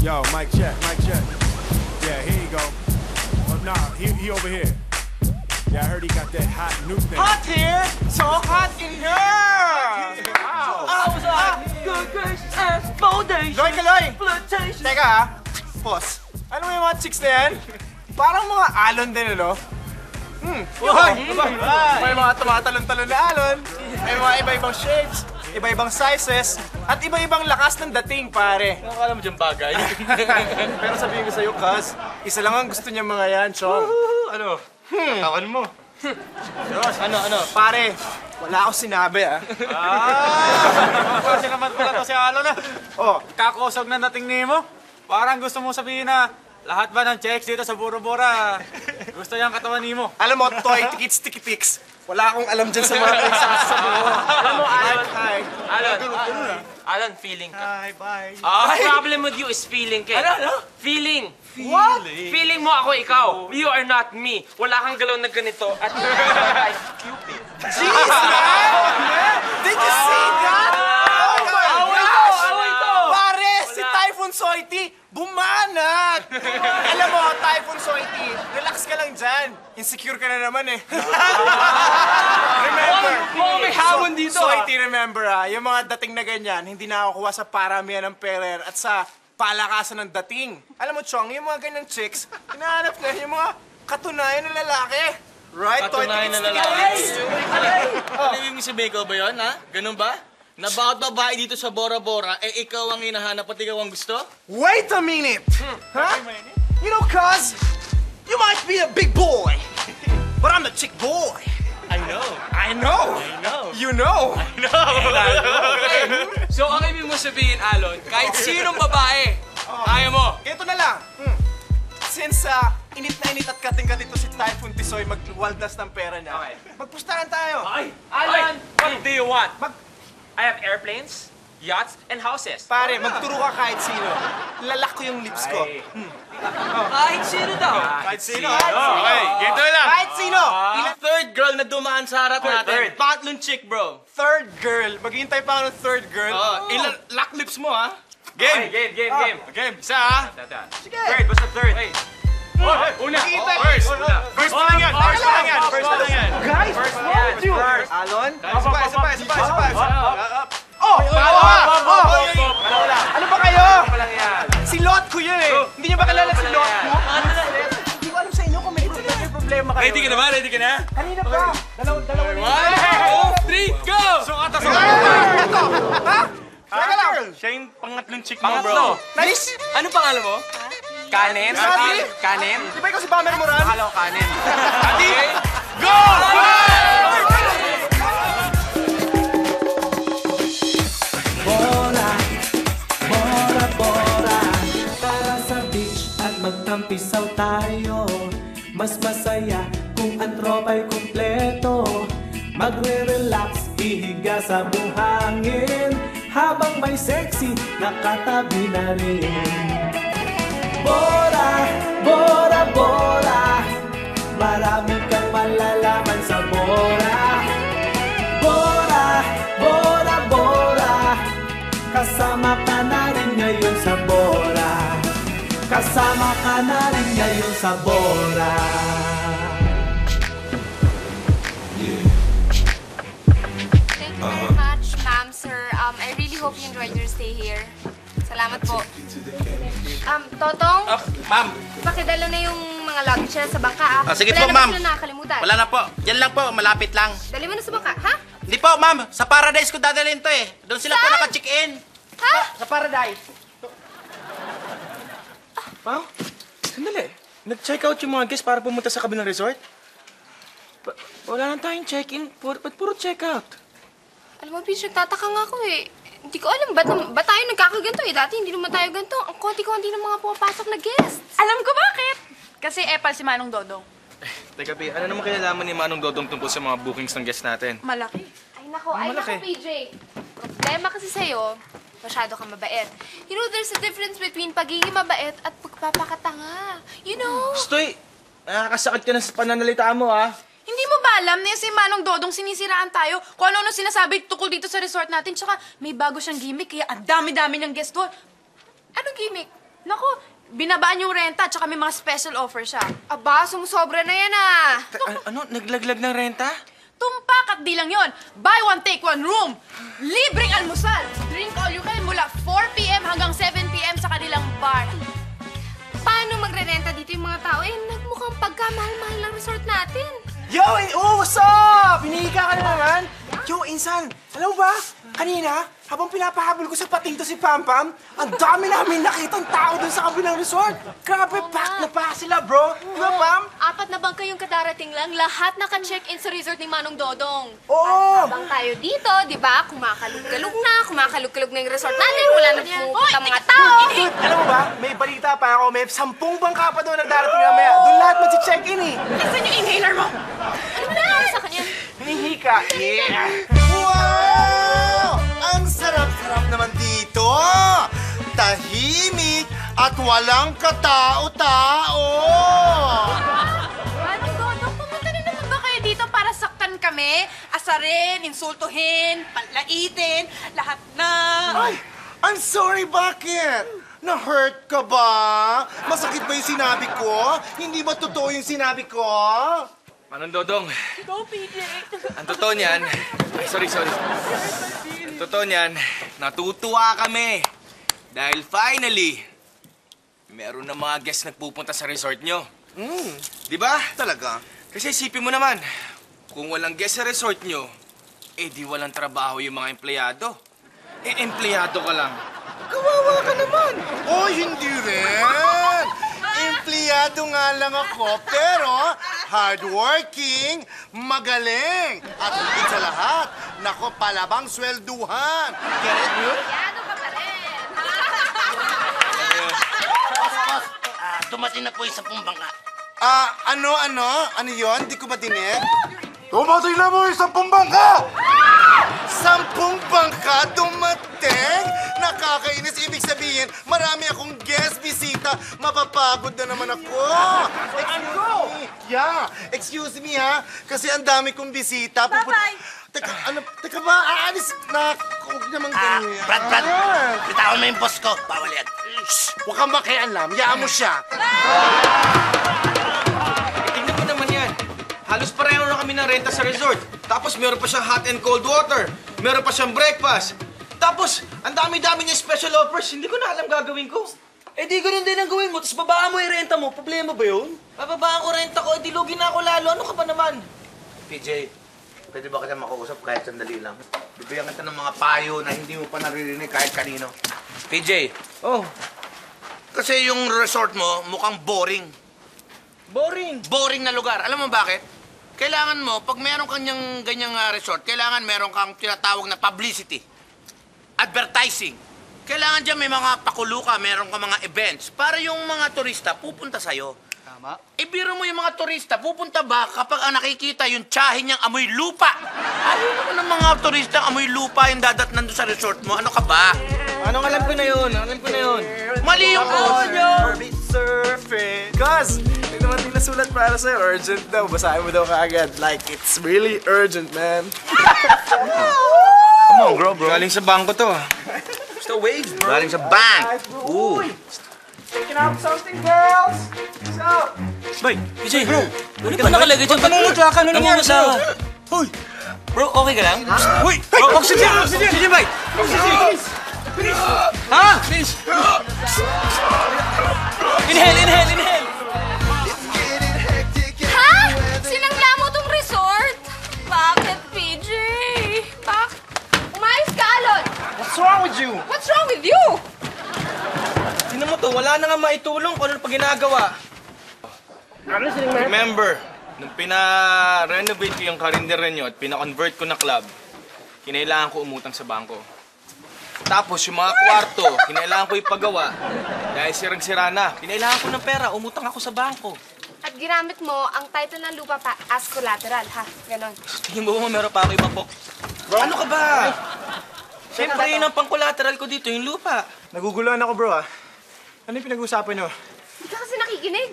Yo, mic check, mic check. Yeah, here you go. Oh, nah, he, he over here. Yeah, I heard he got that hot new thing. Hot here! So hot in here! Wow. I was like, Loy ka, Loy! Teka ha, boss. Ano mo yung mga chicks na yan? Parang mga alon din, ano? Hmm, yun. May mga tumatalon-talon na alon. May mga iba-ibang shapes, iba-ibang sizes, at iba-ibang lakas ng dating, pare. Akala mo dyan bagay? Pero sabihin ko sa'yo, Kaz, isa lang ang gusto niya mga yan, Chong. ano? Katawan mo. Diyos, ano, ano? Pare, wala ako sinabi, ah. Kasi naman pala to si Alon na. Oh, Kakusog na dating ni mo. Parang gusto mo sabihin na lahat ba ng checks dito sa Bora-Bora gusto niyang katawan ni mo. alam mo, toy, tikits, tikitiks. Wala akong alam dyan sa mga pinagsasabi mo. Alam mo, Alan, hi. Alan, Alan, feeling ka. Hi, bye. The problem with you is feeling ka. Ano, ano? Feeling. What? Feeling mo ako ikaw. You are not me. Wala kang galaw na ganito. At Cupid. Jeez, man! Did you see that? Oh my Away to! Away to! Pare, si Typhoon Soiti, bumanat! Alam mo, Typhoon Soiti, dyan. Insecure ka na naman eh. remember. Mukhang may hamon dito, ah. Soiti, remember ah, yung mga dating na ganyan, hindi nakakuha sa paramihan ng perer at sa palakasan ng dating. Alam mo, Chong, yung mga ganyang chicks, hinahanap na yung mga katunayan ng lalaki. Right? Katunayan na lalaki. tikits. Ano yung sabihin ko ba yun, ha? Ganun ba? Na bawat babae dito sa Bora Bora, eh ikaw ang hinahanap at ikaw ang gusto? Wait a minute! Huh? You know, cuz, you might be a big boy, but I'm the chick boy. I know. I know. I know. You know. So, ang ibig mo sabihin, Alon, kahit sinong babae, kaya mo. Ito na lang. Hmm. Since uh, init na init at kating-kating to si Typhoon Tisoy magwaldas ng pera niya, Okay. magpustahan tayo. Ay, Alan, what do you want? I have airplanes, yachts, and houses. Pare, magturo ka kahit sino. Lalak ko yung lips ko. Kahit sino daw. Kahit sino. Okay, ganito lang. Kahit sino. Ilang third girl na dumaan sa harap natin. third. Pangatlong chick, bro. Third girl. Maghihintay pa ako ng third girl. Oh, ilang lock lips mo, ha? Game, game, game, game. Game, isa ha? Sige. Third, basta third. Hey. Una. Maghihintay. First. First. First Ready na? Kanina pa. Dalawa, dalawa na One, two, three, go! Sukat na sukat. Ito! Ha? Teka lang. Siya yung pangatlong chick mo, Pangatlo. bro. Nice! Ano pangalan mo? Kanin? Sabi? Kanin? Di ba ikaw si Bamer Moran? Akala ko kanin. Okay. Go! At magtampisaw tayo Mas masaya ang tropa'y kumpleto. Magre-relax, ihiga sa buhangin Habang may sexy, nakatabi na rin. Bora, bora, bora Marami kang malalaman sa Bora. Bora, Bora, Bora Kasama ka na rin ngayon sa Bora. Kasama ka na rin ngayon sa Bora hope you enjoyed your stay here. Salamat po. Um, Totong, Ma'am, pakidala na yung mga luggage sa bangka, ah. Ah, sige Wala po, naman ma'am. sila nakakalimutan. wala na po. Yan lang po, malapit lang. Dali mo na sa bangka, ha? Hindi po, ma'am. Sa Paradise ko dadalhin to eh. Doon sila po Saan? naka-check-in. Ha? Sa Paradise. Ma'am, sandali. Nag-check out yung mga guests para pumunta sa kabilang resort? Pa- wala na tayong check-in. Puro, ba't puro check-out? Alam mo, Peach, nagtataka nga ako eh. Hindi ko alam, ba't, ba't tayo nagkakaganto eh? Dati hindi naman tayo ganito. Ang konti-konti ng mga pumapasok na guests. Alam ko bakit! Kasi epal si Manong Dodong. Teka, Pi, ano naman kinalaman ni Manong Dodong tungkol sa mga bookings ng guests natin? Malaki. Ay nako, ay nako, malaki. PJ. Problema kasi sa'yo, masyado kang mabait. You know, there's a difference between pagiging mabait at pagpapakatanga. You know? Stoy, nakakasakit ka na sa pananalita mo, ha? Hindi mo ba alam na yung si Manong Dodong sinisiraan tayo kung ano-ano sinasabi tukol dito sa resort natin? Tsaka may bago siyang gimmick kaya ang dami-dami ng guest doon. Anong gimmick? Naku, binabaan yung renta tsaka may mga special offer siya. Aba, sumusobra na yan ah. A- ano? Naglaglag ng renta? Tumpak at di lang yon. Buy one, take one room. Libreng almusal. Drink all you can mula 4 p.m. hanggang 7 p.m. sa kanilang bar. Paano magre-renta dito yung mga tao? Eh, nagmukhang pagkamahal-mahal ng resort natin. Yo, in- oh, what's up? Pinihika ka na naman? Yo, Insan, alam mo ba? Kanina, habang pinapahabol ko sa pating to si Pam Pam, ang dami namin nakitang tao dun sa kabilang resort. Grabe, packed na packed sila, bro. Di ba, Pam? Apat na bangka yung kadarating lang, lahat naka-check-in sa resort ni Manong Dodong. Oo! Habang tayo dito, di ba? Kumakalug-kalug na, kumakalug-kalug na yung resort natin. Wala na pumupunta mga tao. Alam mo ba, may balita pa ako, may sampung bangka pa doon ang darating mamaya. Doon lahat mag-check-in eh. Nasaan yung inhaler mo? Ano nangyari sa kanya? Hinihika. Yeah! Ang sarap-sarap naman dito! Tahimik at walang katao-tao! Manong Dodong, pumunta na naman ba kayo dito para saktan kami? Asarin, insultuhin, panlaitin, lahat na. Ay! I'm sorry, bakit? Na-hurt ka ba? Masakit ba yung sinabi ko? Hindi ba totoo yung sinabi ko? Manong Dodong. Go, PJ. Ang totoo niyan... Ay, sorry, sorry. Totoo niyan, natutuwa kami. Dahil finally, meron na mga guests nagpupunta sa resort nyo. Hmm, Di ba? talaga? Kasi isipin mo naman, kung walang guest sa resort nyo, eh di walang trabaho yung mga empleyado. Eh, empleyado ka lang. Kawawa ka naman! Oh, hindi rin! Empleyado nga lang ako, pero hardworking, magaling, at higit sa lahat, nako, palabang swelduhan. Get it? Yado ka pa rin. Ah, dumating na po isa pong bangka. Ah, ano, ano? Ano yon? Di ko ba dinig? Dumating na mo isang bangka! Sampung bangka dumating? Nakakainis. Ibig sabihin, marami akong guest bisita. Mapapagod na naman ako. Excuse me. Yeah. Excuse me, ha? Kasi ang dami kong bisita. Bye-bye. Teka, ano? Teka ba? Aalis na. Huwag naman Ah, ganyan. Brad, Brad, Ah. bitawan mo yung boss ko. Bawal yan. Shh! Huwag kang makialam. Yaan mo siya. Halos pareho na kami ng renta sa resort. Tapos meron pa siyang hot and cold water. Meron pa siyang breakfast. Tapos, ang dami-dami niya special offers. Hindi ko na alam gagawin ko. Eh di ganun din ang gawin mo, tapos babaan mo yung renta mo. Problema ba yun? Bababaan ko renta ko, eh di lugi na ako lalo. Ano ka ba naman? PJ, pwede ba kita makausap kahit sandali lang? Bibigyan kita ng mga payo na hindi mo pa naririnig kahit kanino. PJ, oh, Kasi yung resort mo mukhang boring. boring. Boring na lugar. Alam mo bakit? Kailangan mo, pag meron kang ganyang ah, resort, kailangan meron kang tinatawag na publicity. Advertising. Kailangan dyan may mga pakuluka, meron kang mga events para yung mga turista pupunta sa'yo. Tama. Eh, biro mo yung mga turista, pupunta ba kapag ang nakikita yung tsahin niyang amoy lupa? Ayaw naman ng mga turista amoy lupa yung dadatnan doon sa resort mo. Ano ka ba? Anong alam ko na yun? Alam ko na yun. Mali yung Urban surfing. Cuz, may naman din nasulat para sa'yo. Urgent daw. Basahin mo daw kaagad. Like, it's really urgent, man. Come on, bro, bro. Galing sa bangko to. ah. Gusto waves, bro. Galing sa bank. Ooh. Taking out something, girls! What's up? Bay, PJ, bro. Ano ba nakalagay dyan? Ba't ka? Ano nangyari sa'yo? Hoy! Bro, okay ka lang? Hoy! Bro, oxygen! Oxygen! Oxygen, bay! Oxygen! Ha? Bilis! Inhale, inhale, inhale! Ha? Sinangla mo tong resort? Bakit, PJ? Bak? Umayos ka, Alon! What's wrong with you? What's wrong with you? Tingnan mo to, wala na nga maitulong kung ano pa ginagawa. Remember, nung pina-renovate ko yung karinderya nyo at pina-convert ko na club, kinailangan ko umutang sa bangko. Tapos yung mga kwarto, kinailangan ko ipagawa. Dahil sirang-sira na, kinailangan ko ng pera, umutang ako sa bangko. At ginamit mo ang title ng lupa pa as collateral, ha? Ganon. Tingin mo ba meron pa ako ibang pok? Ano ka ba? Siyempre yun ang pang-collateral ko dito, yung lupa. Naguguluhan ako, bro, ah. Ano yung pinag-uusapan nyo? Hindi ka kasi nakikinig.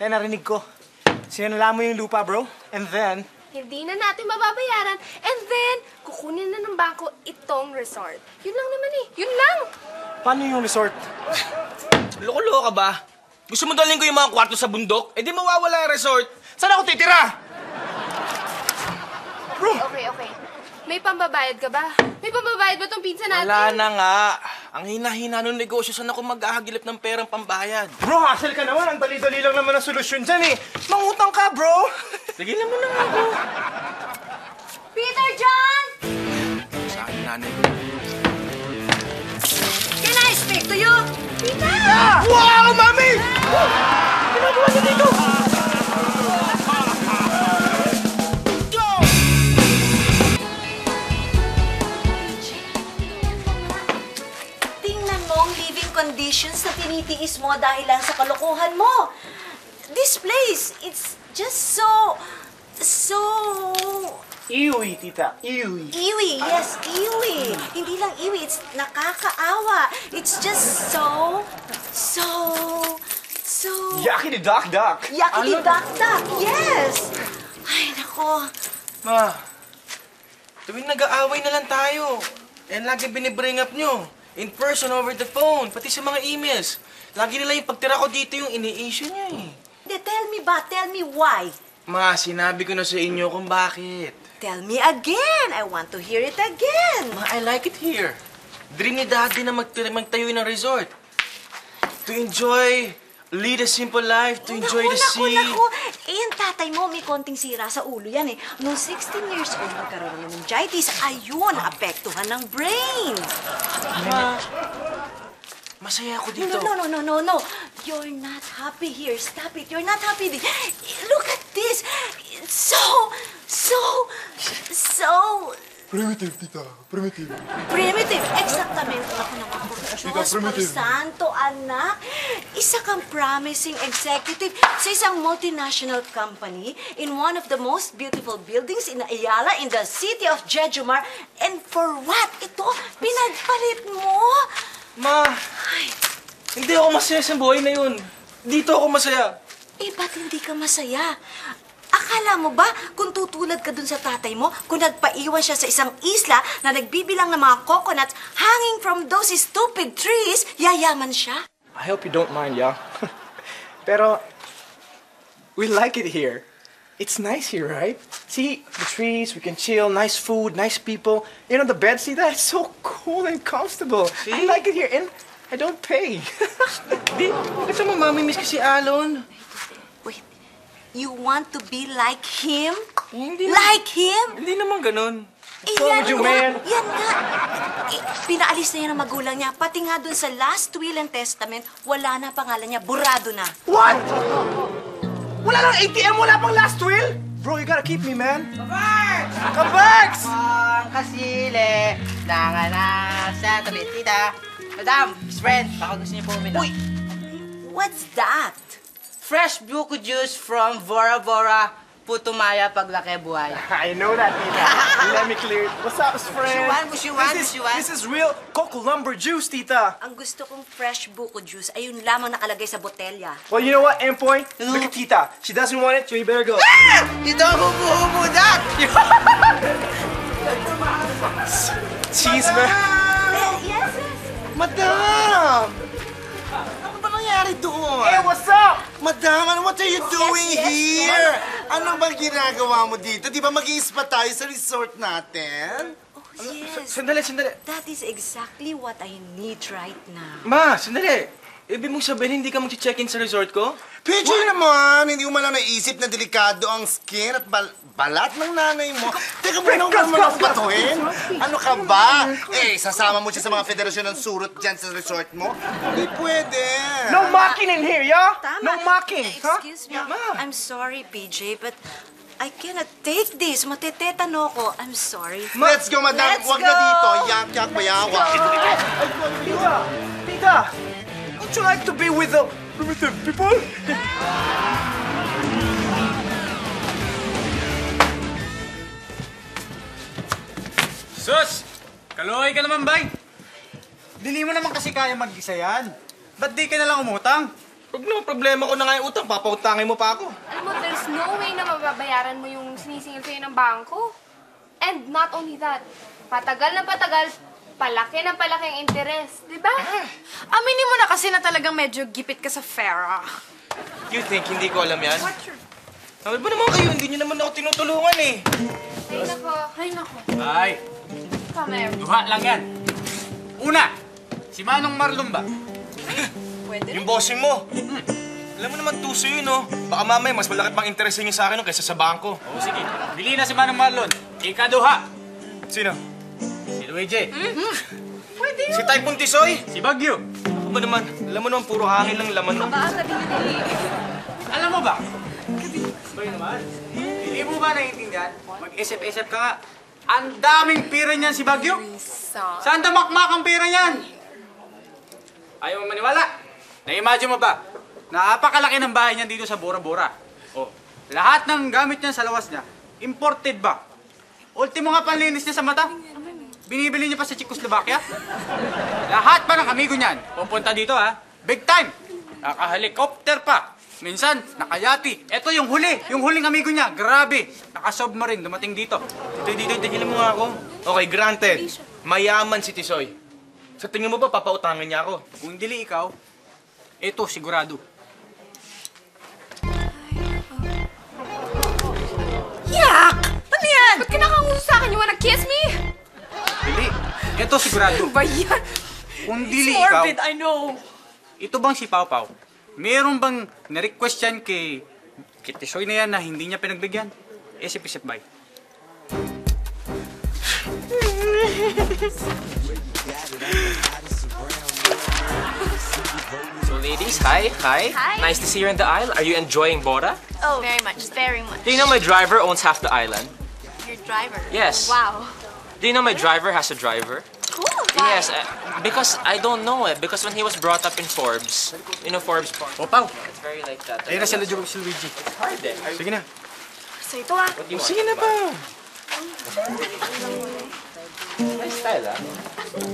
Tayo narinig ko. Sinala mo yung lupa, bro. And then, Hindi na natin mababayaran. And then, kukunin na ng bangko itong resort. Yun lang naman eh. Yun lang. paano yung resort? Loko-loko ka ba? Gusto mo dalhin ko yung mga kwarto sa bundok? Eh di mawawala yung resort. Saan ako titira? Okay, okay, okay. May pambabayad ka ba? May pambabayad ba tong pinsa natin? Wala na nga. Ang hina-hina ng negosyo, saan ako maghahagilip ng perang pambayad? Bro, hassle ka naman. Ang dali-dali lang naman ang solusyon dyan eh. Mangutang ka, bro. Tigilan mo na nga ako. Peter John! Sa akin nanay ko. Can I speak to you? Peter! Wow, mami! Ginagawa niyo dito? Tinitiis mo dahil lang sa kalokohan mo. This place, it's just so... so... Iwi, tita. Iwi. Iwi, yes, iwi. Hindi lang iwi, it's nakakaawa. It's just so... so... so... Yaki ni Doc Doc. Yaki ni Doc Doc, yes! Ay, nako. Ma, tuwing nag-aaway na lang tayo. And lagi binibring up nyo. In person, over the phone, pati sa mga emails. Lagi nila yung pagtira ko dito yung ini-issue niya eh. De, tell me ba? Tell me why? Ma, sinabi ko na sa inyo kung bakit. Tell me again. I want to hear it again. Ma, I like it here. Dream ni Daddy na mag magtayo ng resort. To enjoy, lead a simple life, to enjoy the naku, sea. Naku, Eh, yung tatay mo, may konting sira sa ulo yan eh. Noong 16 years old, nagkaroon ng meningitis. Ayun, naapektuhan ng brain. Ma, masaya ako No, dito. no, no, no, no, no. You're not happy here. Stop it. You're not happy. Look at this. It's so, so, so Primitive, tita. Primitive. primitive. Exactamente. Ako naman po. Diyos, primitive. Santo, anak. Isa kang promising executive sa isang multinational company in one of the most beautiful buildings in Ayala in the city of Jejumar. And for what? Ito, pinagpalit mo. Ma, hindi ako masaya sa buhay na yun. Dito ako masaya. Eh, ba't hindi ka masaya? Akala mo ba kung tutulad ka dun sa tatay mo, kung nagpaiwan siya sa isang isla na nagbibilang ng mga coconuts hanging from those stupid trees, yayaman siya? I hope you don't mind, y'all. Pero, we like it here. It's nice here, right? See, the trees, we can chill, nice food, nice people. You know, the bed, see that? It's so cool and comfortable. I like it here, and I don't pay. Di, bakit mo mamimiss ka si Alon? You want to be like him? Hindi Like him? Hindi naman ganun. Eh, wrong yan with you, nga, man? Yan nga. Eh, pinaalis na yan ng magulang niya. Pati nga dun sa last will and testament, wala na pangalan niya. Burado na. What? Wala nang ATM, wala pang last will? Bro, you gotta keep me, man. Kabarks! Ang kasile, nanganak sa tabi. Tita, madam, his friend, baka gusto niyo po uminom. Uy! What's that? Fresh buko juice from Bora Bora, Putumaya, Paglaki, Buhay. I know that, Tita. Let me clear it. What's up, friend? Bushiwan, bushiwan, this is, bushiwan. This is real coco lumber juice, Tita. Ang gusto kong fresh buko juice ay yun lamang nakalagay sa botelya. Well, you know what, Empoy? Look at Tita. She doesn't want it, so you better go. Dito ang hubu-hubu, Doc! Cheese, man. yes, Madam! Ano nangyari doon? Hey, what's up? Madam, ano what are you doing yes, here? Ano bang ginagawa mo dito? Di ba mag-i-spa tayo sa resort natin? Oh, yes. Sandali, sandali. That is exactly what I need right now. Ma, sandali. Ibig mong sabihin, hindi ka mag-check-in sa resort ko? PJ naman, hindi mo man lang naisip na delikado ang skin at bal- balat ng nanay mo. Teka, mo naman mo lang batuhin? Ano ka ba? Eh, sasama mo siya sa mga federasyon ng surot dyan sa resort mo? Hindi pwede. No mocking in here, y'all. Tama. No mocking, huh? Excuse me. I'm sorry, PJ, but I cannot take this. Matetetano ko. I'm sorry. Let's go, madam. Let's Huwag go. na dito. Yak, yak, bayawa. Tita, Tita, don't you like to be with the primitive people? Sus! Kaluhay ka naman, bay! Dili mo naman kasi kaya mag-isa yan. Ba't di ka na lang umutang? Huwag naman problema ko na nga yung utang, papautangin mo pa ako. Alam mo, there's no way na mababayaran mo yung sinisingil sa'yo ng bangko. And not only that, patagal na patagal, palaki ng palaki ang interes. Di ba? Aminin mo na kasi na talagang medyo gipit ka sa Farah. You think hindi ko alam yan? Sabi ba naman kayo, hindi niyo naman ako tinutulungan eh. Ay, nako. Ay, nako. Ay, Come here. duha lang yan. Una, si Manong Marlon ba? Yung bossing mo. Alam mo naman tuso yun, no? Baka mamaya mas malaki pang interest niyo sa akin no, kaysa sa bangko. Oo, sige. Bili na si Manong Marlon. Ikaduha. Sino? Luigi. Pwede Si Typhoon Tisoy? Si Bagyo. Ako ba naman? Alam mo naman, puro hangin lang laman, no? Alam mo ba? Ba naman? Hindi mo ba naiintindihan? Mag-isip-isip ka nga. Ang daming pira niyan si Bagyo. Saan damakmak ang pira niyan? Ayaw mo maniwala? Na-imagine mo ba? Napakalaki ng bahay niyan dito sa Bora Bora. Oh, lahat ng gamit niyan sa lawas niya, imported ba? Ultimo nga panlinis niya sa mata. Binibili niya pa sa Czechoslovakia. Lahat pa ng amigo niyan, pupunta dito ha. Big time! Naka-helicopter pa. Minsan, nakayati. Ito yung huli, yung huling amigo niya. Grabe, naka-submarine dumating dito. Dito, dito, tigilan mo nga ako. Okay, granted. Mayaman si Tisoy. Sa tingin mo ba papautangan niya ako? Kung dili ikaw, ito sigurado. Yak! Ano yan? Ba't kinakanguso sa akin? You wanna kiss me? Dili, ito sigurado. Ano ba yan? Kung dili It's ikaw, morbid, I know. ito bang si Pau Pau? Meron bang na-request yan kay Kitisoy na yan na hindi niya pinagbigyan? Isip-isip ba? So ladies, hi, hi. Hi. Nice to see you in the aisle. Are you enjoying Bora? Oh, very much, very much. Do you know my driver owns half the island? Your driver? Yes. Wow. Do you know my driver has a driver? Cool. Why? Yes, uh, because I don't know it. Because when he was brought up in Forbes, you know Forbes Park. O, It's very like that. Ayun na sila Luigi. si Luigi. It's hard eh. Sige na. So ito ah. What do you want? Sige na ba? Nice style ah.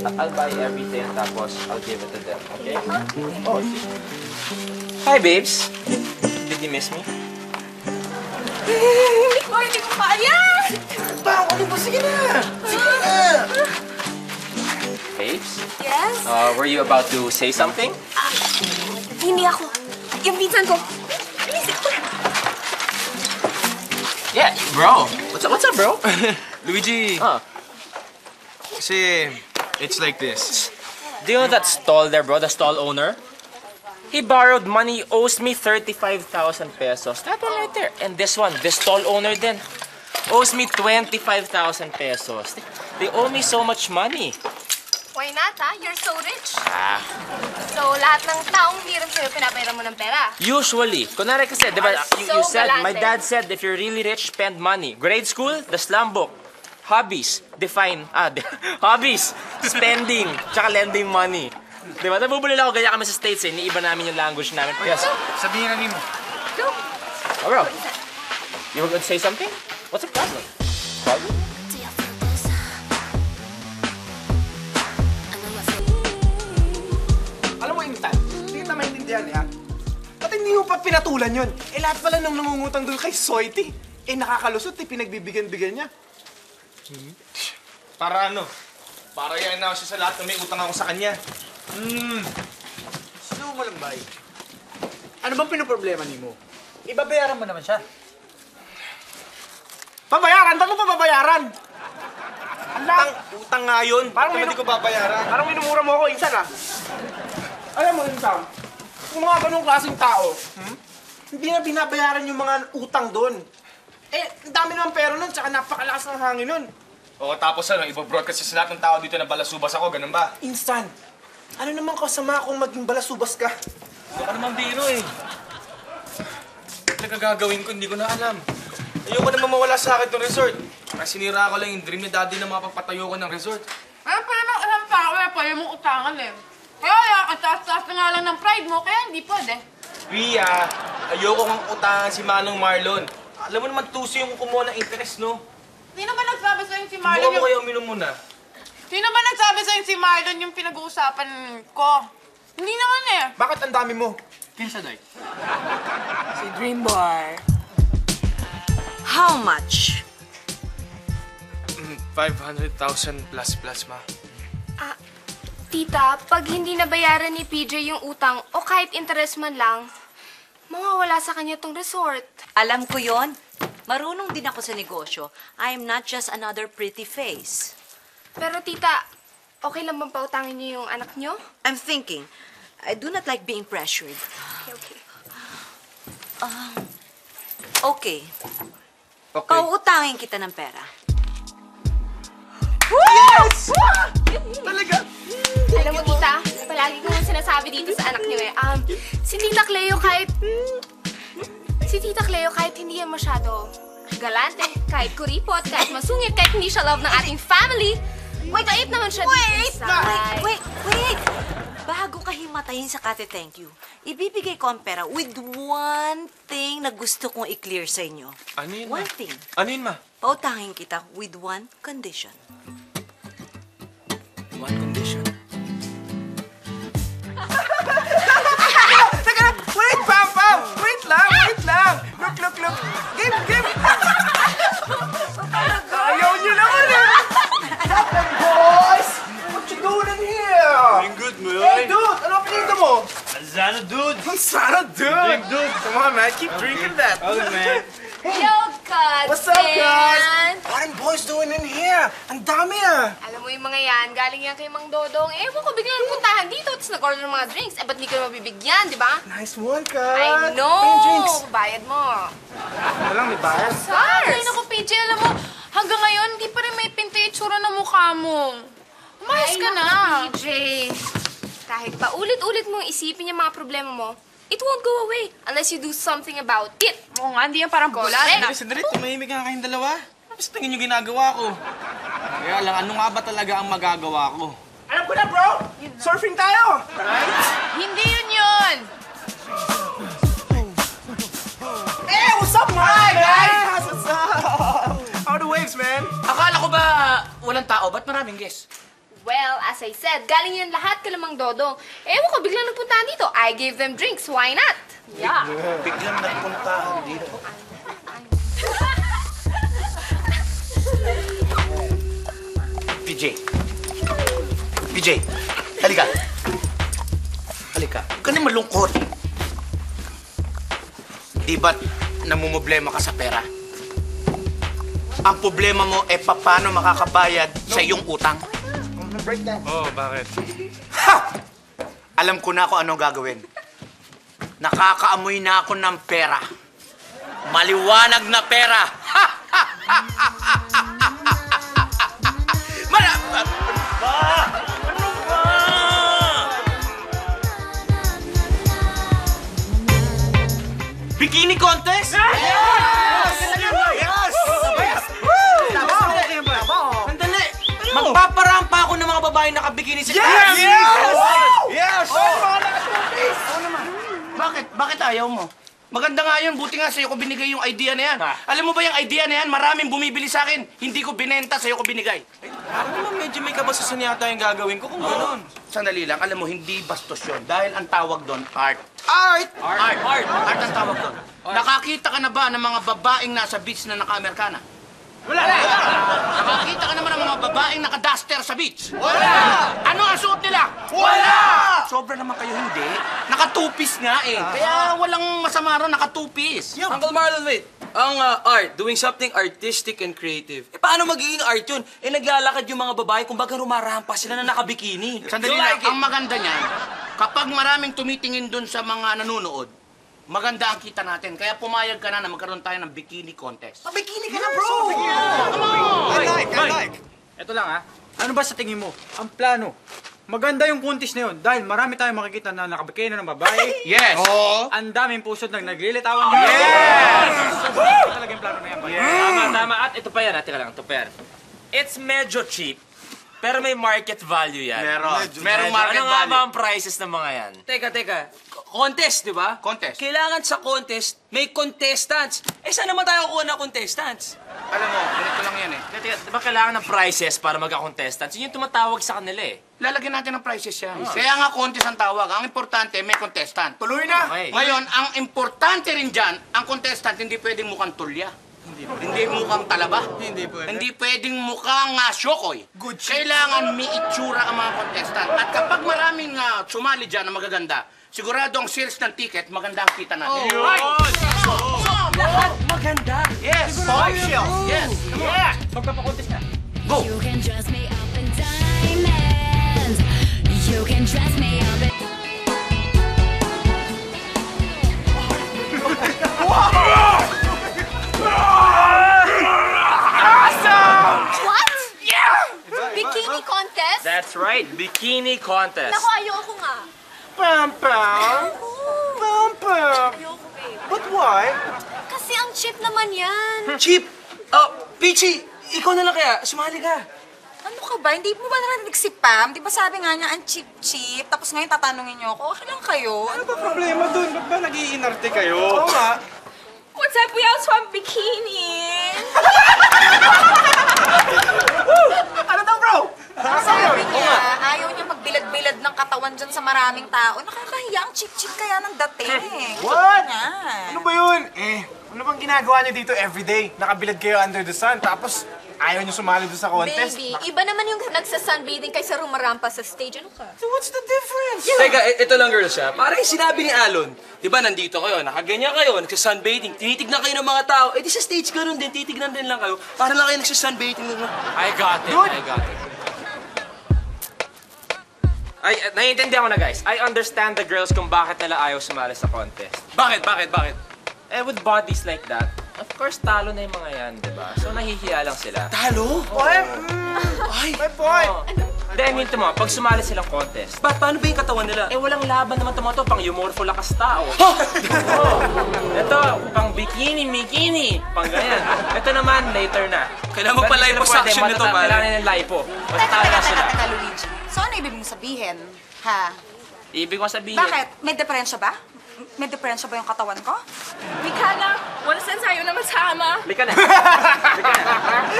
I- I'll buy everything tapos I'll give it to them, okay? Oh. Hi babes. Did you miss me? Hindi ko, hindi ko kaya! Pao, ano ba? Sige na! Sige na! Babes? Yes? Uh, were you about to say something? Hindi ako. Yung pinsan ko. Yeah, bro. What's up, what's up bro? Luigi, Ah. kasi it's like this. Do you know that stall there, bro? The stall owner? He borrowed money, owes me 35,000 pesos. That one right there. And this one, this stall owner then, owes me 25,000 pesos. They owe me so much money. Why not, ha? You're so rich. Ah. So, lahat ng taong hiram sa'yo, pinapairam mo ng pera. Usually, kunwari kasi, di ba, you, you So said, my dad said, if you're really rich, spend money. Grade school, the slum book. Hobbies, define, ah, hobbies, spending, tsaka lending money. Di ba? Nabubulil ako, ganyan kami sa States eh. Iniiba namin yung language namin. Yes. Sabihin na mo. Oh, bro. You were going to say something? What's the problem? Problem? Alam mo, Intan, hindi kita maintindihan, eh, ha? Ba't hindi mo pa pinatulan yun? Eh, lahat pala nung nangungutang doon kay Soiti. Eh, nakakalusot, eh, pinagbibigyan-bigyan niya. Para ano? Para yan na siya sa lahat na may utang ako sa kanya. Hmm. Sino mo lang, bay? Ano bang pinoproblema ni mo? Ibabayaran mo naman siya. Pabayaran? Ba't mo pa babayaran? Utang, utang nga yun. Parang hindi ko babayaran. Parang minumura mo ako, Insan, ah. Alam mo, Insan, yung mga ganong klaseng tao, hmm? hindi na binabayaran yung mga utang doon. Eh, ang dami naman pera nun, tsaka napakalakas ng hangin nun. O tapos ano, ibabroadcast sa lahat ng tao dito na balasubas ako, ganun ba? Insan, ano naman kasama kung maging balasubas ka? Baka naman biro eh. Ano gagawin ko, hindi ko na alam. Ayoko naman mawala sa akin itong resort. Kasi sinira ko lang yung dream ni daddy na mapagpatayo ko ng resort. Ano pa naman isang tao na pwede mong utangan eh. Kaya ang taas-taas na nga lang ng pride mo, kaya hindi pwede. Ria, ayoko kang utangan si Manong Marlon. Alam mo naman, tuso yung kumuha ng interest, no? Sino ba nagsabi sa'yo si Marlon Buka mo yung... kayo, uminom muna. Sino ba nagsabi sa'yo si Marlon yung pinag-uusapan ko? Hindi naman eh. Bakit ang dami mo? Kinsa day? Si Dream Boy. How much? Mm, 500,000 plus plus, ma. Tita, pag hindi nabayaran ni PJ yung utang o kahit interest man lang, mawawala sa kanya tong resort. Alam ko yon. Marunong din ako sa negosyo. I am not just another pretty face. Pero tita, okay lang bang pautangin niyo yung anak niyo? I'm thinking. I do not like being pressured. Okay, okay. Um, okay. Pauutangin kita ng pera. Yes! Talaga? Alam mo, tita, palagi ko yung sinasabi dito sa anak niyo eh. Um, si Tita Cleo kahit... Si Tita Cleo kahit hindi yan masyado galante, kahit kuripot, kahit masungit, kahit hindi siya love ng ating family, mabait naman siya Wait! dito. Wait, wait, wait! Bago ka himatayin sa kate thank you, ibibigay ko ang pera with one thing na gusto kong i-clear sa inyo. Ano yun, ma? One thing. Ano yun, ma? Pautangin kita with one condition. One condition. Teka lang! Wait, Pam, Pam! Wait lang, wait lang! Look, look, look! Game, game! Ayaw niyo naman Good, man. Hey, dude! Ano pinito mo? Sana, dude. Sana, dude! Drink, dude. Come on, man. Keep drinking that. Okay, man. Yo, Cuts! What's up, guys? man! What are boys doing in here? Ang dami ah! Alam mo yung mga yan, galing yan kay Mang Dodong. Eh, ewan ko, biglang nagpuntahan dito, tapos nag-order ng mga drinks. Eh, ba't di ka mabibigyan, di ba? Nice one, Kat. I know! drinks. Bayad mo. Ano lang, may bayad? SARS! Ay, naku, PJ, alam mo, hanggang ngayon, hindi pa rin may yung itsura ng mukha mo. Umayos Ay, ka na. naku, PJ. Kahit pa ulit-ulit mong isipin yung mga problema mo, it won't go away unless you do something about it. Oo nga, hindi yan parang bola. Correct. Sandali, sandali. Tumahimik nga kayong dalawa. Sa tingin nyo ginagawa ko? Kaya lang, ano nga ba talaga ang magagawa ko? Alam ko na, bro! Surfing tayo! Hindi yun yun. Hey, what's up, man? Hi, guys! What's up? How are the waves, man? Akala ko ba walang tao? Ba't maraming guests? Well, as I said, galing yan lahat kay Mang Dodong. Ewan ko, biglang nagpuntahan dito. I gave them drinks. Why not? Yeah. Biglang nagpuntahan dito. PJ. PJ, halika. Halika. Huwag ka na malungkot. Di ba't namumblema ka sa pera? Ang problema mo ay paano makakabayad sa iyong utang. Oh, bakit? Alam ko na kung ano gagawin. Nakakaamoy na ako ng pera. Maliwanag na pera. Mala... Ano ba? Bikini contest? Yes! Babae nakabikini sa Yes! Yes! Yes! Oh! Bakit? Bakit ayaw mo? Maganda nga yun. Buti nga sa'yo ko binigay yung idea na yan. Alam mo ba yung idea na yan? Maraming bumibili sa akin. Hindi ko binenta, sa'yo ko binigay. Parang naman medyo may kabastusan yata yung gagawin ko kung gano'n. Sandali lang. Alam mo, hindi bastos yun. Dahil ang tawag doon, art. Art! Art! Art! Art, art ang tawag doon. Nakakita ka na ba ng mga babaeng nasa beach na naka-Amerikana? Wala! Nakakita ka naman ng mga babaeng naka-duster sa beach? Wala! Ano ang suot nila? Wala! Sobra naman kayo hindi. Nakatupis nga eh. Kaya walang masama ron, nakatupis. Uncle Marlon, wait. Ang uh, art, doing something artistic and creative. Eh, paano magiging art yun? Eh, naglalakad yung mga babae, kumbaga rumarampa sila na nakabikini. Sandali lang, ang maganda niyan, kapag maraming tumitingin dun sa mga nanonood, maganda ang kita natin. Kaya pumayag ka na na magkaroon tayo ng bikini contest. Bikini ka na, bro! I like, I like. Ito lang ah. Ano ba sa tingin mo? Ang plano. Maganda yung contest na yun dahil marami tayong makikita na nakabikini ng babae. Yes! Oo. Ang daming pusod ng naglilitawan. Yes! So, ito talaga yung plano na yan. buddy. Tama, tama. At ito pa yan, ate ka lang. Ito pa yan. It's medyo cheap, pero may market value yan. Meron. Medyo- Merong market ano nga value. ba ang prices ng mga yan? Teka, teka. Contest, di ba? Contest. Kailangan sa contest, may contestants. Eh, saan naman tayo kukuha ng contestants? Alam mo, ganito lang yan eh. Di, di ba kailangan ng prices para magka-contestants? Yun yung tumatawag sa kanila eh. Lalagyan natin ng prices yan. Kaya nga contest ang tawag. Ang importante, may contestant. Tuloy na! Okay. Ngayon, ang importante rin dyan, ang contestant hindi pwedeng mukhang tulya. Hindi mukhang talaba. Hindi pwede. Hindi pwedeng mukhang uh, syokoy. Good Kailangan may itsura ang mga contestant. At kapag maraming uh, sumali dyan na magaganda, sigurado ang sales ng ticket, maganda ang kita natin. Oh. Right. Lahat maganda. Yes. Bombshell. Yes. Yeah. Magpapakontest na. Go. You can dress me up in diamonds. You can dress me up in... What? Yeah! Bikini contest? That's right, bikini contest. Naku, ayoko nga. Pam Pam. Pam Pam. But why? Kasi ang cheap naman yan. Chip! Oh, Peachy! Ikaw na lang kaya, sumali ka. Ano ka ba? Hindi mo ba narinig si Pam? Di ba sabi nga niya, ang cheap-cheap. Tapos ngayon tatanungin niyo ako, okay lang kayo? Ano ba Problema dun, ba't ba nag-iinarte kayo? Oo nga. What's up? We also have bikini. Ano daw, bro? Sabi niya, ayaw niya magbilad-bilad ng katawan dyan sa maraming tao. Nakakahiya ang cheap-cheap kaya ng dating. What? Yan. Ano ba yun? Eh, ano bang ginagawa niyo dito everyday? Nakabilad kayo under the sun, tapos ayaw niyo sumali doon sa contest? Baby, iba naman yung nagsa-sunbathing kaysa rumarampa sa stage. Ano ka? So what's the difference? Teka, i- ito lang girls ha. Parang yung sinabi ni Alon, di ba nandito kayo, nakaganyan kayo, nagsa-sunbathing, tinitignan kayo ng mga tao, eh di sa stage ganun din, titignan din lang kayo, para lang kayo nagsa-sunbathing. I got it, I got it. Ay, eh, naiintindihan ko na guys. I understand the girls kung bakit nila ayaw sumali sa contest. Bakit, bakit, bakit? Eh, with bodies like that, of course, talo na yung mga yan, di ba? So, nahihiya lang sila. Talo? What? Ay, my point. Then, yun mo, pag sumali silang contest, Ba't, paano ba yung katawan nila? eh, walang laban naman tumato, pang humorful lakas tao. oh, ito, pang bikini, bikini, pang ganyan. Ito naman, later na. Kailangan magpa-liposuction Pwede, nito, matata- pare. Kailangan ng lipo. Teka, Matatalo teka, teka, sila. teka, Luigi. So ano ibig mong sabihin? Ha? Ibig ko sabihin, Bakit? May diferensya ba? May diferensya ba yung katawan ko? Mika na, wala sense ayaw na masama. Lika na. Lika na.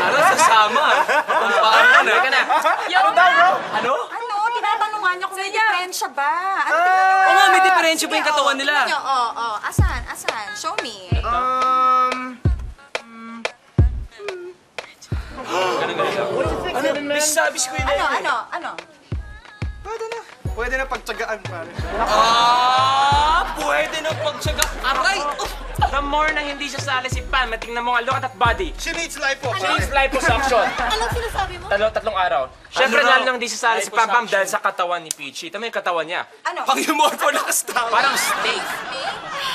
Ano, sasama? Ang paano na? Lika na. Ano daw, bro? Ano? Ano? Tinatanungan niyo kung may diferensya ba? Ano Oo nga, may diferensya ba yung katawan nila? Oo, oo. Oh, Asan? Asan? Show me. Um, Ano? Sabi si Kuya Ano? Ano? Ano? Pwede na. Pagtsagaan, pare. Ah, pwede na pagtsaga. Aray! Oh. The more na hindi siya sali si Pam, matingnan mo nga, look at that body. She needs lipo. She needs liposuction. Anong sinasabi mo? Talo, tatlong araw. Siyempre, Ano raw? lalo nang hindi siya sali si Pam Pam dahil sa katawan ni Peachy. Tama yung katawan niya. Ano? Pang humorful na kastawa. Parang steak.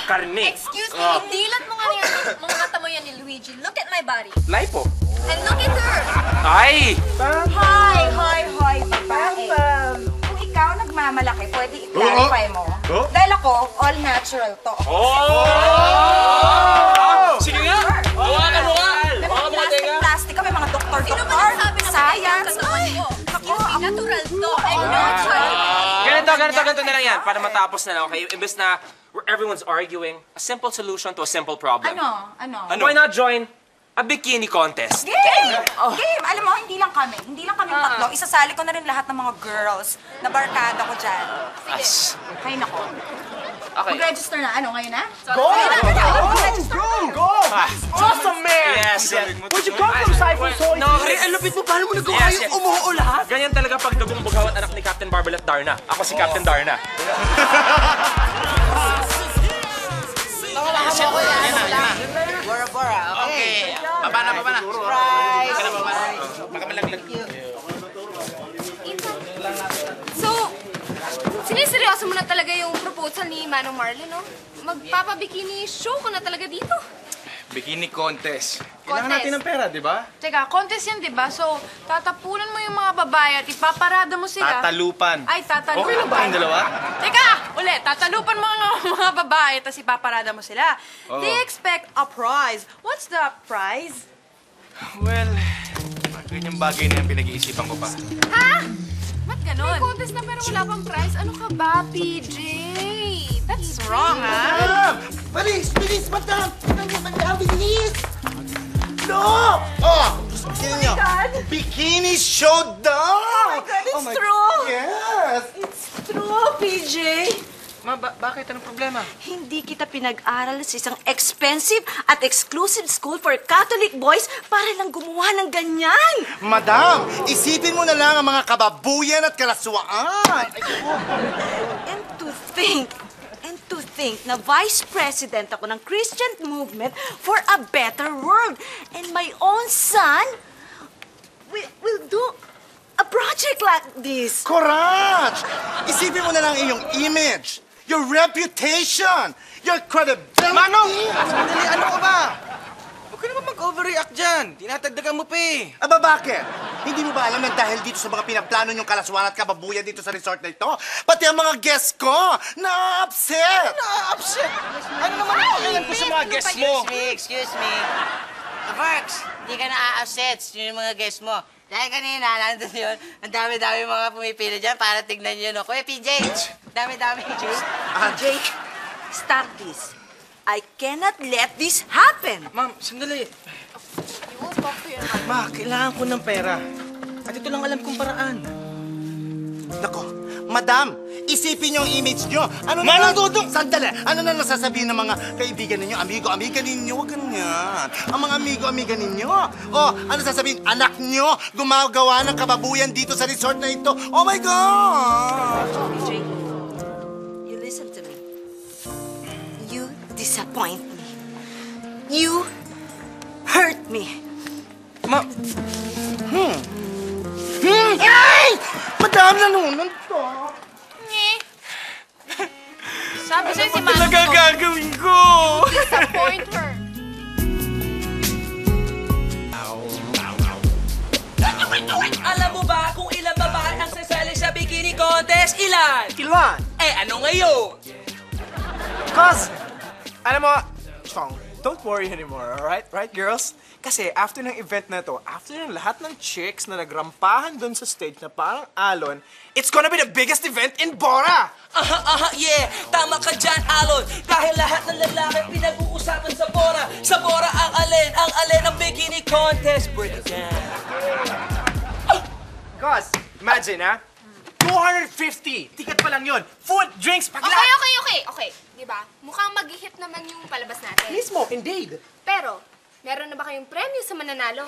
Karne. Excuse me, Oh. dilat mo nga yan, mga mata mo yan ni Luigi. Look at my body. Lipo. And look at her. Ay! Hoy, hoy, hoy, babae. Kung ikaw nagmamalaki, pwede i-clarify mo. Oh? Dahil ako, all natural to. Oh! Sige nga! Hawakan mo nga! May Hawakan mga mo nga, teka. plastic-plastic ka, may mga Sino doktor-doktor, ba nagsabi na science. katawan ko? Excuse me, natural to. I'm natural. Ganito, ganito, ganito na lang yan. Para matapos na lang, okay? Imbes na where everyone's arguing, a simple solution to a simple problem. Ano? Ano? Why not join a bikini contest? Game! Game! Alam mo, hindi lang kami. Hindi lang kami tatlo. Isasali ko na rin lahat ng mga girls na barkada ko dyan. As, Ay, nako. okay. Mag-register na. Ano, ngayon na? Go! Go! Go! Awesome, man! Yes, yes. Where'd you come from, Cypher Toys? No, Aray, ang lupit mo. Paano mo nagawa Yes, yung yes. lahat? Ganyan talaga pag dugong bughaw at anak ni Captain Barbel at Darna. Ako si Captain Darna. na talaga yung proposal ni Manong Marlon, no? Magpapabikini show ko na talaga dito. Bikini contest. Kailangan natin ng pera, di ba? Teka, contest yan, di ba? So, tatapunan mo yung mga babae at ipaparada mo sila. Tatalupan. Ay, tatalupan. Okay lang ba kayong dalawa? Teka, ulit, tatalupan mo ang mga babae tapos ipaparada mo sila. Oo. They expect a prize. What's the prize? Well, mga ganyang bagay na yung pinag-iisipan ko pa. Ha? Ba't ganon? May contest na pero wala pang prize. Ano ka ba, PJ? That's Wrong, ha? Madam! Bilis! Bilis, madam! Madam, bilis! No! Oh! Tingnan niyo. Bikini Showdown! Oh my it's true. Yes! True, PJ. Ma, ba- bakit? Anong problema? Hindi kita pinag-aral sa isang expensive at exclusive school for Catholic boys para lang gumawa ng ganyan. Madam, isipin mo na lang ang mga kababuyan at kalaswaan. Ay, And to think, and to think na vice president ako ng Christian movement for a better world. And my own son will, will do a project like this. Courage! Isipin mo na lang iyong image, your reputation, your credibility. Manong! Sandali, ano ka ba? Huwag ka naman mag-overreact dyan. Tinatagdagan mo pa eh. Aba bakit? Hindi mo ba alam na dahil dito sa mga pinaplano niyong kalaswaan at kababuyan dito sa resort na ito, pati ang mga guests ko, na-upset! Na-upset? Ano naman ang pakialam ko sa mga guests mo? Excuse me, excuse me. Works, hindi ka na-upset yung mga guests mo. Dahil kanina, nandun yun, ang dami-dami mga pumipili dyan para tignan yun. No? Kuya PJ, dami-dami. Ah, Jake, stop this. I cannot let this happen. Ma'am, sandali. Ma, kailangan ko ng pera. At ito lang alam kong paraan. Nako, madam, isipin niyo ang image niyo. Ano Manong Dudong! Sandali! Ano na nasasabihin ng mga kaibigan ninyo, amigo-amiga ninyo? Huwag ganyan. Ang mga amigo-amiga ninyo. O, ano sasabihin? Anak niyo gumagawa ng kababuyan dito sa resort na ito. Oh my God! You listen to me. You disappoint me. You hurt me. Ma... Hmm. Hmm. Ay! Madam, nanunod to. Sabi sa'yo si Ano Manong talaga gagawin ko? Disappoint her. Alam mo ba kung ilan babae ang sasali sa bikini contest? Ilan? Ilan? Eh, ano ngayon? Cause, alam mo, Chong, don't worry anymore, alright? Right, girls? Kasi after ng event na to, after ng lahat ng chicks na nagrampahan dun sa stage na parang alon, it's gonna be the biggest event in Bora! Aha, aha, yeah! Tama ka dyan, Alon! Dahil lahat ng lalaki pinag-uusapan sa Bora. Sa Bora ang alin, ang alin ang bikini contest. Break it down. Cause, imagine ha, 250! Ticket pa lang yun. Food, drinks, pagla... Okay, okay, okay, okay. Di ba? Mukhang mag-hit naman yung palabas natin. Mismo, indeed. Pero, meron na ba kayong premyo sa mananalo?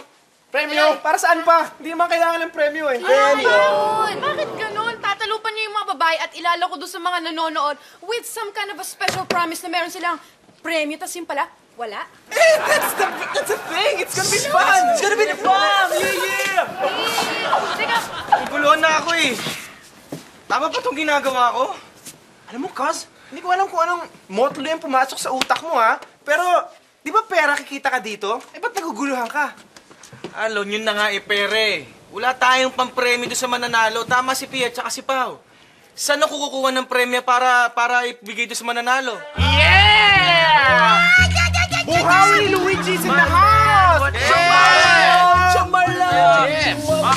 Premyo? Para saan pa? Hindi naman kailangan ng premyo eh. Ayun! Bakit ganun? Tatalupan niyo yung mga babae at ilalako doon sa mga nanonood with some kind of a special promise na meron silang premyo, tas yung pala, wala. Eh, that's the, that's the thing! It's gonna be fun! It's gonna be the fun! Yeah, yeah! Teka, Naguluhan na ako eh. Tama ba itong ginagawa ko? Alam mo, Cuz, hindi ko alam kung anong motulo yung pumasok sa utak mo, ha? Pero, di ba pera kikita ka dito? Eh, ba't naguguluhan ka? Alon, yun na nga eh, pere. Wala tayong pampremyo doon sa mananalo. Tama si Pia at si Pao. Saan ako kukuha ng premyo para para ibigay doon sa mananalo? Yeah! Buhawi Luigi's in the house!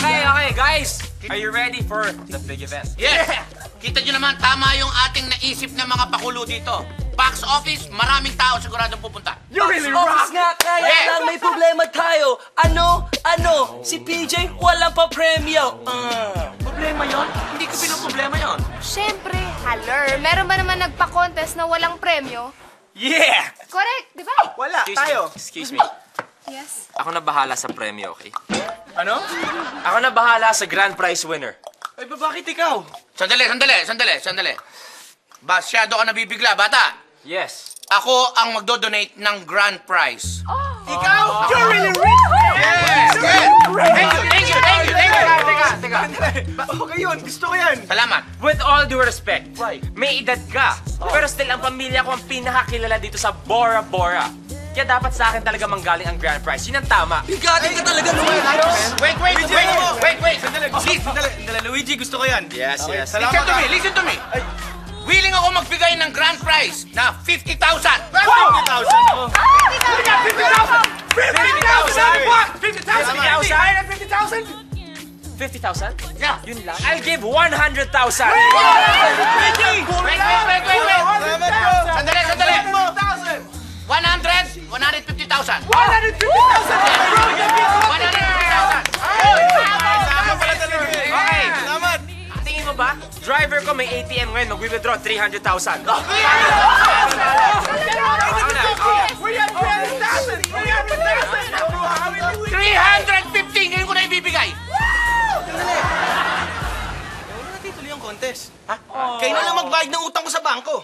Okay, okay, guys. Are you ready for the big event? Yes! Kita nyo naman, tama yung ating naisip ng mga pakulo dito. Box office, maraming tao siguradong pupunta. You really Office rock! nga, kaya Yeah. lang may problema tayo. Ano? Ano? Si PJ walang pa premyo. Ah. Problema yon? Hindi ko pinoproblema yon. Siyempre, haler. Meron ba naman nagpa-contest na walang premyo? Yeah! Correct, di ba? Wala, Excuse tayo. me. Excuse me. Yes. Ako na bahala sa premyo, okay? Ano? Ako na bahala sa grand prize winner. Ay, ba bakit ikaw? Sandali, sandali, sandali, sandali. Masyado ka nabibigla, bata. Yes. Ako ang magdo-donate ng grand prize. Ikaw, you're really rich! Yes! Yes! Thank you, thank you, thank you, thank you. Teka, teka. Okay yun, gusto ko yan. Salamat. With all due respect, Right. may edad ka. Pero still, ang pamilya ko ang pinakakilala dito sa Bora Bora. Kaya dapat sa akin talaga manggaling ang grand prize. Yun ang tama. Bigatin ka talaga naman. Wait, wait, wait, wait, wait. Sandali, Please, sandali, sandali. Luigi, gusto ko yan. Yes, yes. Listen to me, listen to me. Willing ako magbigay ng grand prize na 50,000. 50,000 ako. 50,000! What? 50,000? 50,000? 50,000? 50,000? Yeah. Yun lang. I'll give 100,000. Wait, wait, wait, wait, wait, wait. Sandali, sandali. 100, 150,000. 150,000! 150,000. Tama pala talaga eh. Okay. Salamat. Tingin mo ba? Driver ko may ATM ngayon. Mag-withdraw 300,000. We have 300,000! We have 350! Ngayon ko na ibibigay! Huwag natin tuloy ang contest. Ha? Kayo na lang magbayad ng utang ko sa bangko.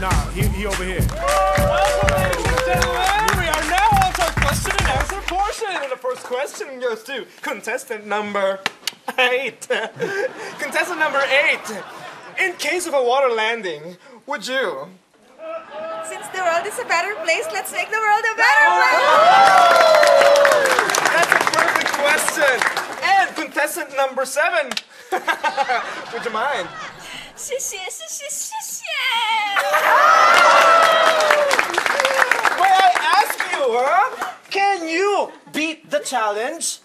Nah, he, he over here. We are now on to our question and answer portion. And the first question goes to contestant number eight. contestant number eight. In case of a water landing, would you? Since the world is a better place, let's make the world a better oh! place. That's a perfect question. And contestant number seven. would you mind? 谢谢谢谢谢谢。 May I ask you, huh? Can you beat the challenge?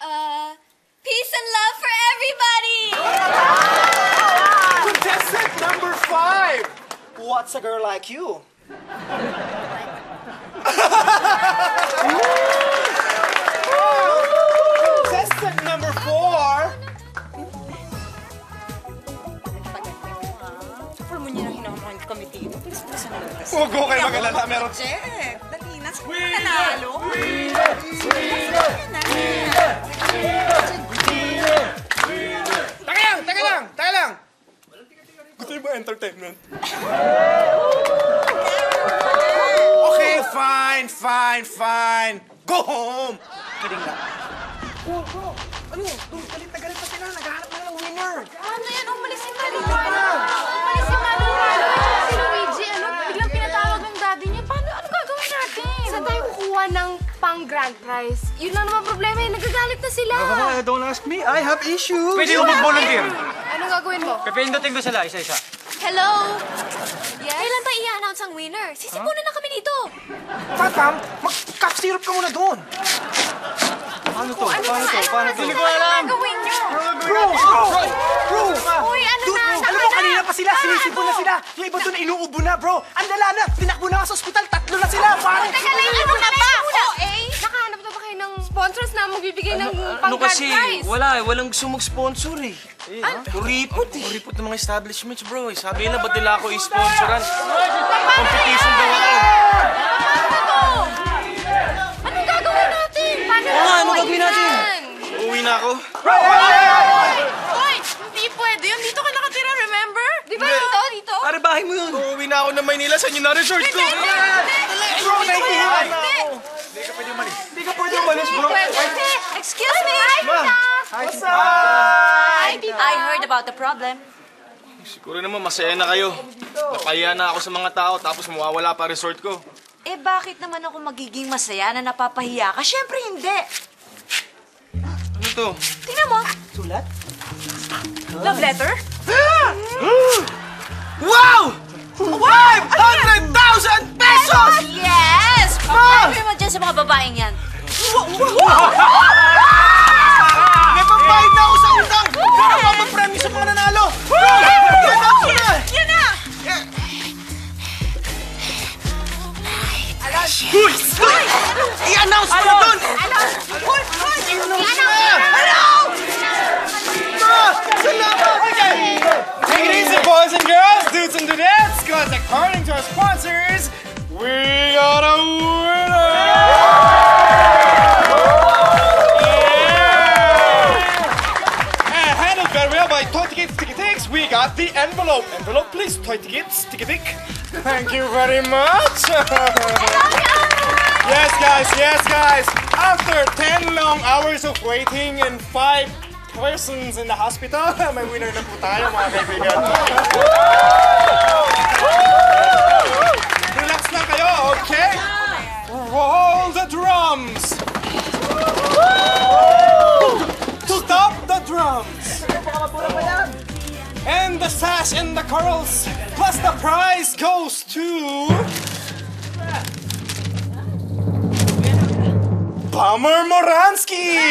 Uh, peace and love for everybody! Contestant number five. What's a girl like you? please, please. Huwag ko kayo mag-alala, meron- Check. Dali na. Sino mo nanalo? Taka lang, taka lang, taka lang. Gusto niyo ba entertainment? Okay, fine, fine, fine. Go home. Kidding lang. Oh, bro. Ano? Galit na galit pa sila. Naghahanap na ng winner. Ano yan? Umalis si Lalo. Umalis si Manong tayo kukuha ng pang grand prize? Yun lang naman problema eh. Nagagalit na sila. don't ask me. I have issues. Pwede ko mag-volunteer. Anong gagawin mo? Pipindutin ko sila isa-isa. Hello? Yes? Kailan ba i-announce ang winner? Sisipunan na kami dito. Tatam, mag-cough syrup ka muna doon. Paano to? Paano to? Paano to? Hindi ko alam. Bro, bro, bro. Uy, ano Dude, na? alam mo, kanina pa sila, sinisipon na sila. Yung iba doon, inuubo na, bro. Ang lala na, tinakbo na sa ospital, tatlo na sila, pare. Teka lang, ano na ba? Oh, eh? Nakahanap na ba kayo ng sponsors na magbibigay ng pang Ano kasi, prize? wala eh. Walang gusto mag-sponsor eh. Kuripot eh. Kuripot ng mga establishments, bro. eh. Sabi nila, ba't nila ako i-sponsoran? Competition daw ako. Anong gagawin natin? Paano Oo nga, ano gagawin natin? Uuwi na ako. Uy, hindi pwede yun. Dito ka nakatira, remember? Di ba dito? Dito? Pare, bahay mo yun. Uuwi na ako ng Maynila. Saan yun na resort ko? Nahihiyan na ako. Hindi ka pwede umalis. Hindi ka pwede umalis, bro. Excuse me! What's up? I heard about the problem. Siguro naman, masaya na kayo. Napaya na ako sa mga tao, tapos mawawala pa resort ko. Eh, bakit naman ako magiging masaya na napapahiya ka? Siyempre, hindi. Ano to? Tingnan mo. Sulat? Love letter? Wow! 500,000 pesos! Yes! Ah! Pag-prepare mo dyan sa mga babaeng yan. May na ako sa utang! Para mapapremyo sa mga nanalo! Yan ako na! Yan na! Uy! Uy! I-announce mo na doon! Alon! Hoy! Hoy! I-announce mo na! Hello! Ah! Salamat! Salamat! Take it easy, boys and girls, dudes and dudettes, because according to our sponsors, we got a winner! Yeah! And handled very well by Toy Tickets Ticketics, we got the envelope. Envelope, please, Toy Tickets Ticketic. Thank you very much. yes, guys, yes, guys. After 10 long hours of waiting and 5 persons in the hospital, may winner na po tayo, mga kaibigan. Relax lang kayo, okay? Roll the drums! Stop the drums! And the sash and the curls, plus the prize goes to... Bummer Moransky!